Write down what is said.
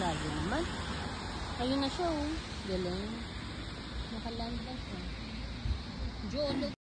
Lagi naman. Ayun na siya, oh. Galing. Nakaland ba siya? Jolo. Ano?